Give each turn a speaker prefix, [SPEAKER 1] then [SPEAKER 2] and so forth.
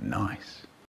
[SPEAKER 1] Nice.